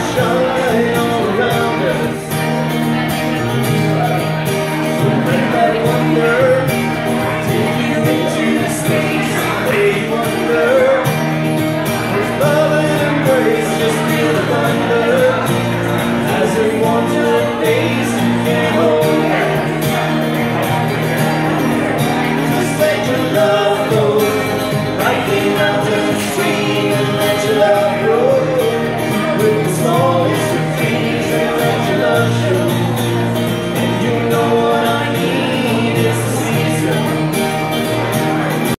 show.